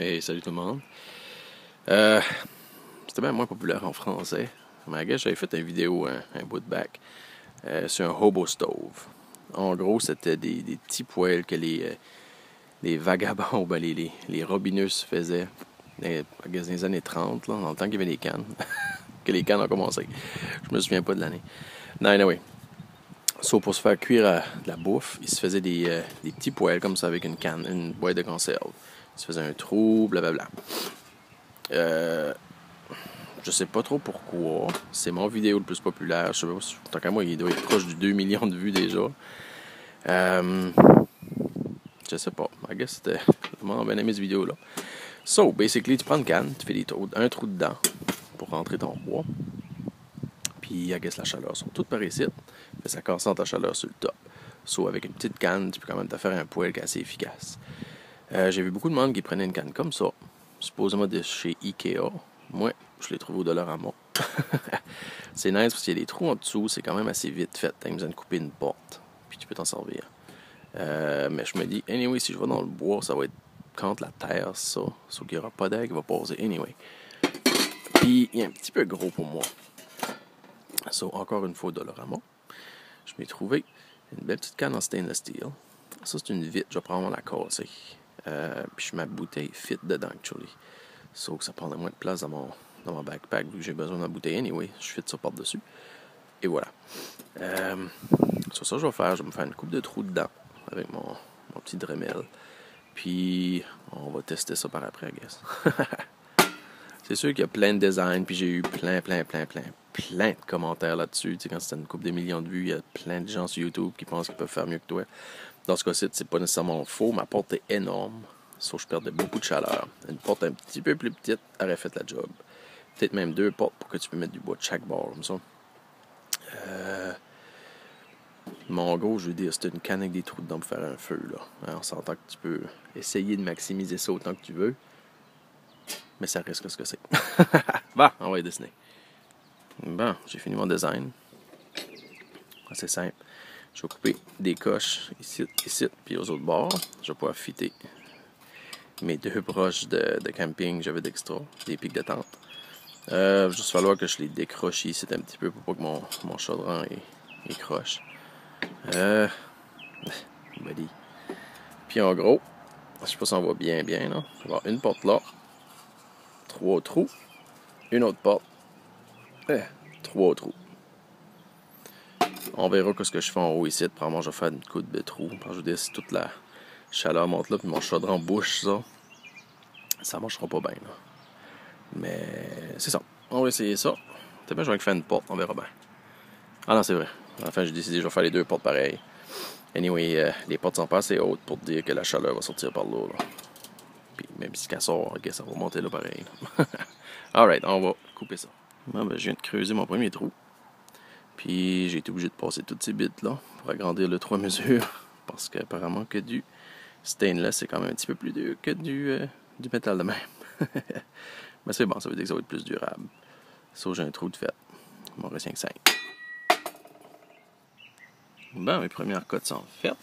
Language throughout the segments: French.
Hey, salut tout le monde. Euh, c'était bien moins populaire en français. Mais gars, j'avais fait une vidéo, un, bout de back, euh, sur un hobo stove. En gros, c'était des, des petits poêles que les, euh, les vagabonds, ben, les, les, les faisaient dans les, années 30, là, dans le temps qu'il y avait les cannes. que les cannes ont commencé. Je me souviens pas de l'année. Non, anyway. So, pour se faire cuire de la bouffe, il se faisait des, euh, des petits poêles comme ça avec une canne, une boîte de conserve. Se faisait un trou, blablabla. Euh, je sais pas trop pourquoi. C'est mon vidéo le plus populaire. Je sais pas si, tant qu'à moi, il doit être proche du 2 millions de vues déjà. Euh, je sais pas. I guess c'était. A bien aimé cette vidéo-là. So, basically, tu prends une canne, tu fais des trous, un trou dedans pour rentrer ton bois. Puis, I guess la chaleur sont toutes par ici. Fait ça concentre ta chaleur sur le top. So, avec une petite canne, tu peux quand même te faire un poêle qui est assez efficace. Euh, J'ai vu beaucoup de monde qui prenait une canne comme ça, supposément de chez Ikea. Moi, je l'ai trouvé au dollar à c'est nice parce qu'il y a des trous en dessous, c'est quand même assez vite fait. T'as besoin de couper une porte, puis tu peux t'en servir. Euh, mais je me dis, anyway, si je vais dans le bois, ça va être contre la terre, ça. Sauf qu'il n'y aura pas d'air qui va poser, anyway. Puis, il est un petit peu gros pour moi. So, encore une fois, au Dollarama. Je m'ai trouvé une belle petite canne en stainless steel. Ça, c'est une vitre. Je vais probablement la casser. Euh, puis je ma bouteille fit dedans, actually. Sauf que ça prendrait moins de place dans mon, dans backpack vu que j'ai besoin de ma bouteille anyway. Je fit ça par-dessus. Et voilà. Euh, sur ça, je vais faire, je vais me faire une coupe de trous dedans avec mon, mon petit Dremel. Puis on va tester ça par après, I guess. C'est sûr qu'il y a plein de designs, puis j'ai eu plein, plein, plein, plein, plein de commentaires là-dessus. Tu sais, quand c'est une coupe de millions de vues, il y a plein de gens sur YouTube qui pensent qu'ils peuvent faire mieux que toi. Dans ce cas-ci, c'est pas nécessairement faux. Ma porte est énorme, sauf que je perdais beaucoup de chaleur. Une porte un petit peu plus petite aurait fait la job. Peut-être même deux portes pour que tu peux mettre du bois de chaque bord, comme ça. Euh... En gros, je veux dire, c'est une canne avec des trous dedans pour faire un feu. Là. Alors, on s'entend que tu peux essayer de maximiser ça autant que tu veux. Mais ça risque ce que c'est. bon, on va y dessiner. Bon, j'ai fini mon design. C'est simple. Je vais couper des coches ici, ici, puis aux autres bords. Je vais pouvoir fitter mes deux broches de, de camping j'avais d'extra, des pics de tente. Euh, il va juste falloir que je les décroche ici un petit peu pour pas que mon, mon chaudron est, croche. Euh. Puis en gros, je sais pas si on voit bien bien, là. Je vais avoir une porte là, trois trous, une autre porte, et trois trous. On verra ce que je fais en haut ici. Probablement, je vais faire une coupe de trous. Je veux dire, si toute la chaleur monte là, puis mon chaudron bouche ça, ça marchera pas bien. Mais c'est ça. On va essayer ça. Peut-être bien, je vais faire une porte. On verra bien. Ah non, c'est vrai. Enfin, j'ai décidé je vais faire les deux portes pareilles. Anyway, euh, les portes sont pas assez hautes pour dire que la chaleur va sortir par là. Puis même si ça sort, okay, ça va monter là pareil. Alright, on va couper ça. Bon, ben, je viens de creuser mon premier trou. Puis j'ai été obligé de passer toutes ces bits là pour agrandir le trou à mesure. Parce qu'apparemment que du stainless, c'est quand même un petit peu plus dur que du, euh, du métal de même. Mais c'est bon, ça veut dire que ça va être plus durable. Sauf j'ai un trou de fait. Mon reste 5 Bon, mes premières cotes sont faites.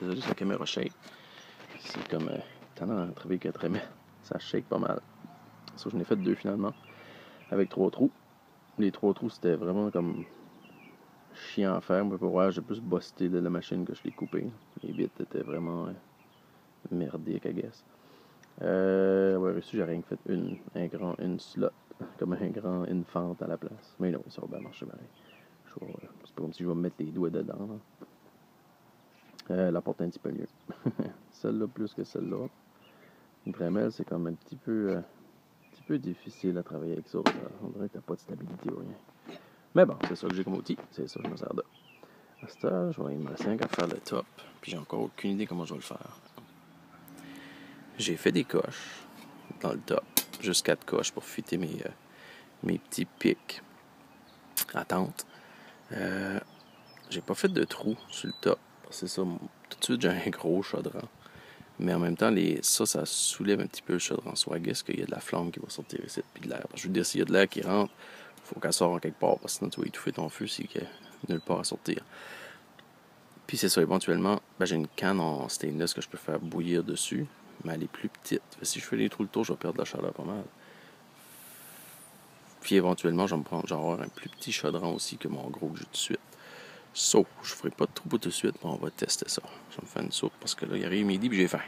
Désolé, la caméra shake. C'est comme. Euh, t'en as que très bien. Ça shake pas mal. Ça, je ai fait deux finalement. Avec trois trous. Les trois trous, c'était vraiment comme chiant à faire. Pour voir, j'ai plus busté de la machine que je l'ai coupé. Les bits étaient vraiment euh, merdiques, I guess. Euh, ouais, reçu, j'ai rien que fait une, un grand, une slot, comme un grand, une fente à la place. Mais non, ça va bien marcher pareil. C'est pas comme si je vais me mettre les doigts dedans. Euh, la porte est un petit peu mieux. celle-là plus que celle-là. Une Dremel, c'est comme un petit peu, euh, peu difficile à travailler avec ça. On dirait que t'as pas de stabilité ou rien. Mais bon, c'est ça que j'ai comme outil. C'est ça que je me sers de. À ce stade, je vais me rester à faire le top. Puis j'ai encore aucune idée comment je vais le faire. J'ai fait des coches dans le top. Juste quatre coches pour fitter mes, euh, mes petits pics à tente. Euh, j'ai pas fait de trou sur le top. C'est ça, tout de suite, j'ai un gros chaudron. Mais en même temps, les, ça, ça soulève un petit peu le chaudron. Soit est-ce qu'il y a de la flamme qui va sortir ici, puis de l'air. Je veux dire, s'il y a de l'air qui rentre, il faut qu'elle sorte en quelque part, parce que sinon tu vas étouffer ton feu n'y a nulle part à sortir. Puis c'est ça, éventuellement, ben, j'ai une canne en stainless que je peux faire bouillir dessus. mais elle est plus petite. Si je fais les trous le tour, je vais perdre la chaleur pas mal. Puis éventuellement, je vais me prendre un plus petit chaudron aussi que mon gros que j'ai tout de suite. So, je ferai pas de trou tout de suite, mais on va tester ça. Je vais me faire une soupe parce que là, il arrive midi et j'ai faim.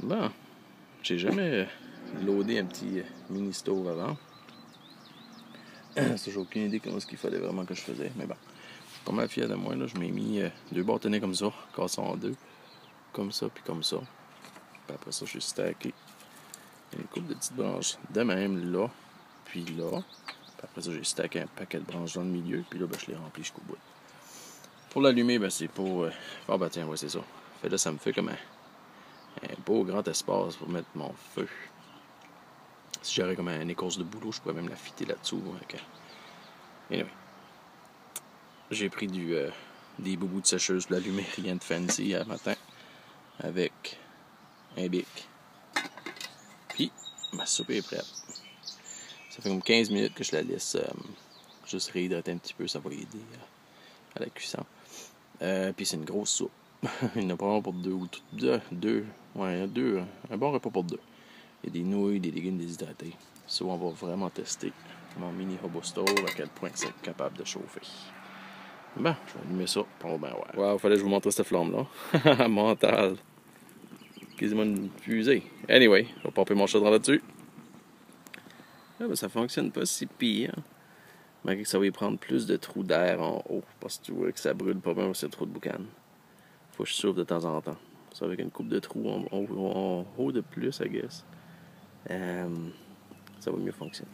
Bon, j'ai jamais loadé un petit mini stove avant. j'ai aucune idée comment ce qu'il fallait vraiment que je faisais, mais bon. Je suis pas mal fier de moi, là. Je m'ai mis euh, deux bâtonnets comme ça, cassés en deux. Comme ça, puis comme ça. Puis après ça, je suis stacké. Une coupe de petites branches de même, là. Puis là. Puis après ça, j'ai stacké un paquet de branches dans le milieu. Puis là, ben, je les remplis jusqu'au bout. Pour l'allumer, ben, c'est pour. Euh... Ah, ben tiens, ouais, c'est ça. Fait là, ça me fait comme un, beau grand espace pour mettre mon feu. Si j'aurais comme un écorce de boulot, je pourrais même la fitter là-dessous. Okay. Anyway. J'ai pris du, euh, des boubous de sécheuse pour l'allumer, rien de fancy à matin. Avec un bic. Puis, ma soupe est prête. Ça fait comme 15 minutes que je la laisse euh, juste réhydrater un petit peu, ça va aider à la cuisson. Euh, puis c'est une grosse soupe. Il y en a pas pour deux ou deux, deux. Ouais, deux. Un bon repas pour deux. Il y a des nouilles, des légumes déshydratés. Ça, on va vraiment tester mon mini hobo stove, à quel point c'est capable de chauffer. Bon, je vais allumer ça. Bon, ben ouais. Wow, fallait que je vous montre cette flamme-là. Mental. Quasiment une fusée. Anyway, je vais pomper mon chaudron là-dessus. Ah, ben, ça fonctionne pas si pire. Malgré que ça va y prendre plus de trous d'air en haut. Parce que tu vois que ça brûle pas bien c'est trop de boucan. Faut que je souffle de temps en temps. Ça avec une coupe de trous en, haut de plus, I guess. Um, ça va mieux fonctionner.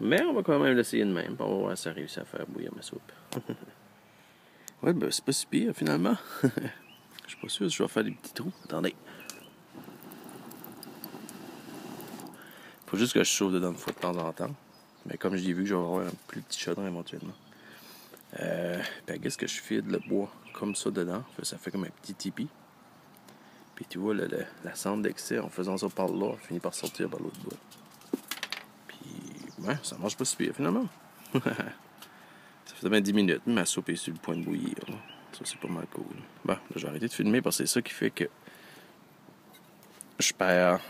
Mais on va quand même l'essayer de même. On va voir si ça réussit à faire bouillir ma soupe. ouais, ben c'est pas si pire finalement. Je suis pas sûr si je vais faire des petits trous. Attendez. Faut juste que je chauffe dedans fois de temps en temps. Mais comme je l'ai vu, je vais avoir un plus petit chaudron éventuellement. Euh, ben, qu'est-ce que je fais de le bois comme ça dedans? Ça fait comme un petit tipi. Puis tu vois, la cendre d'excès, en faisant ça par là, finit par sortir par l'autre bout. Puis, ouais, ça marche pas si pire finalement. ça fait bien 10 minutes, mais ma soupe est sur le point de bouillir. Ça, c'est pas mal cool. Bon, là, j'ai arrêté de filmer parce que c'est ça qui fait que je perds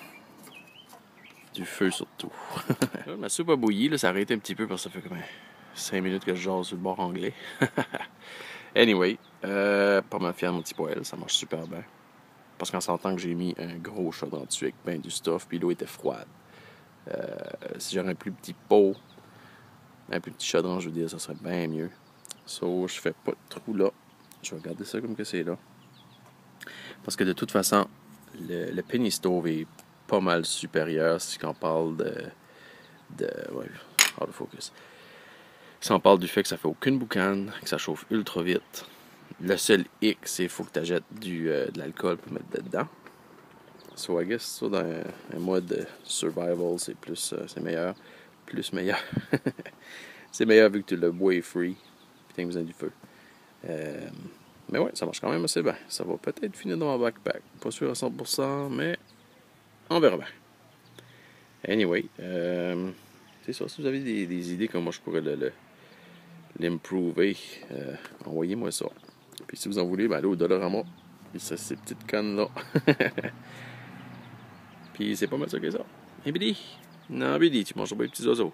du feu surtout. ma soupe a bouilli, là, ça a arrêté un petit peu parce que ça fait comme 5 minutes que je jase sur le bord anglais. anyway, euh, pas mal fier de mon petit poêle, ça marche super bien. Parce qu'en sentant que j'ai mis un gros chaudron dessus avec ben du stuff, puis l'eau était froide. Euh, si j'aurais un plus petit pot, un plus petit chaudron, je veux dire, ça serait bien mieux. So, je fais pas de trou là. Je vais regarder ça comme que c'est là. Parce que de toute façon, le, le penny stove est pas mal supérieur si on parle de. de ouais, out focus. Si on parle du fait que ça fait aucune boucane, que ça chauffe ultra vite. Le seul hic, c'est qu'il faut que tu achètes du, euh, de l'alcool pour mettre dedans. So, I guess, ça, dans un, un mode survival, c'est plus, euh, c'est meilleur. Plus meilleur. c'est meilleur vu que le bois free. Tu as besoin du feu. Euh, mais ouais, ça marche quand même assez bien. Ça va peut-être finir dans mon backpack. Pas sûr à 100%, mais on verra. Anyway, euh, c'est ça. Si vous avez des, idées comment je pourrais l'improver, euh, envoyez-moi ça. Puis si vous en voulez, ben allez au Dollarama. Puis ça, ces petites cannes-là. Puis c'est pas mal ça que ça. Et Billy, non, Billy, tu manges pas les petits oiseaux.